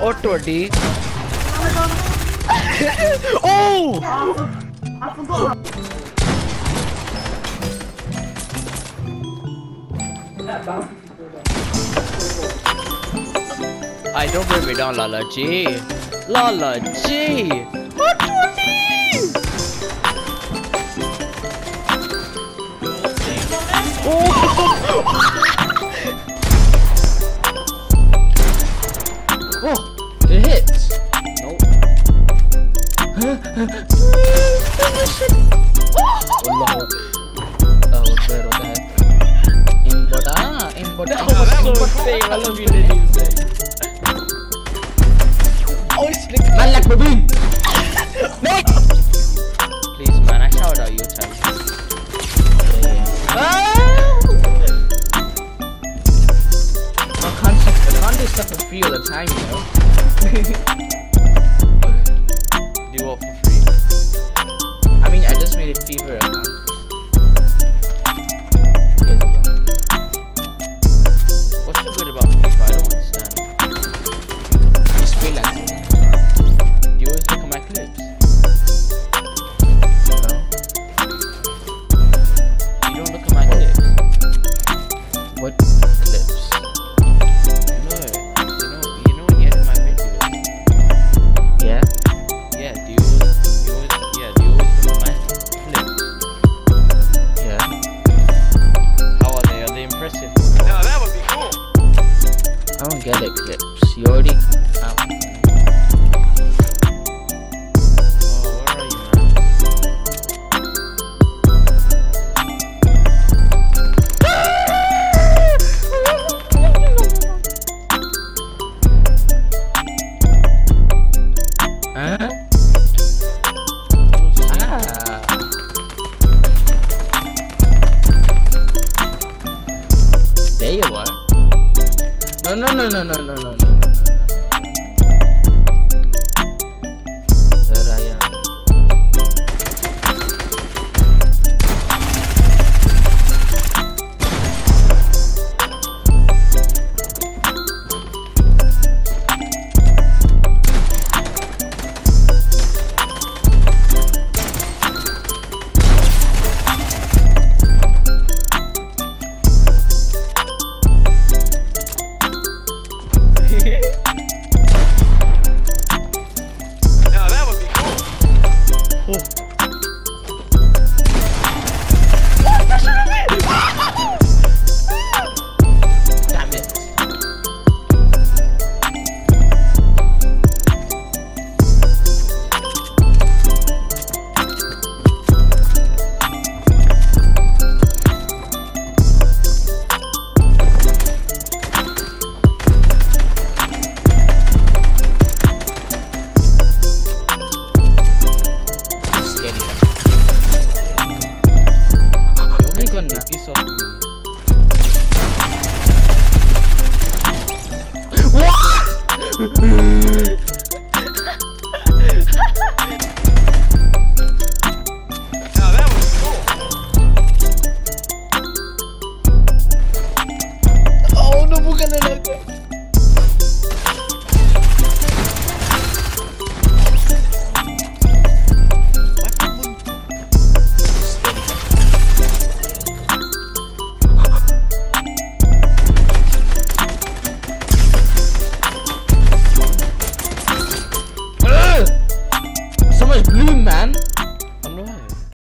Auto D. oh! I forgot. I don't bring me down, Lala G. Lala G. Oh, low. Oh, what's that? Import, ah, import. That so import. I love you, did you say? Man like baby. Next. Please, man. I shout out your time. Ah! My context. I can't do stuff for free all the time, you know. Do what for fever account. There you are. No, no, no, no, no, no, no, Música